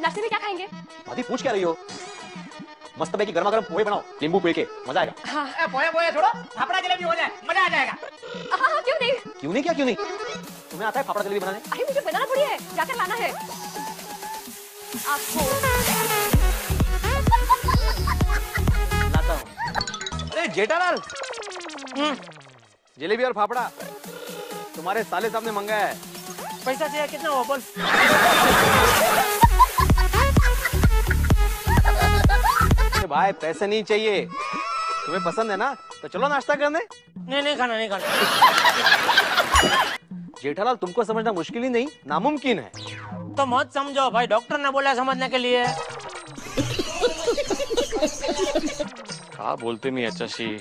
नाश्ते में क्या खाएँगे? भाभी पूछ क्या रही हो? मस्त पैकी गर्मा गर्म पोहे बनाओ नींबू पिल के मज़ा आएगा। हाँ। छोड़ो। फाफड़ा जलेबी हो जाए मज़ा आ जाएगा। हाँ हाँ क्यों नहीं? क्यों नहीं क्या क्यों नहीं? तुम्हें आता है फाफड़ा जलेबी बनाने? अरे मुझे बनाना थोड़ी है जाकर लाना है। आपको। लाता हूँ। अरे जेठालाल! हम्म, जलेबी और फाफड़ा तुम्हारे साले साहब ने मंगाया है। पैसा चाहिए कितना हुआ बोल। भाई पैसे नहीं चाहिए। तुम्हें पसंद है ना? तो चलो नाश्ता करने। नहीं नहीं खाना नहीं खाना। जेठालाल तुमको समझना मुश्किल ही नहीं नामुमकिन है। तो मत समझो भाई डॉक्टर ने बोला समझने के लिए। हाँ बोलते नहीं अच्छा सी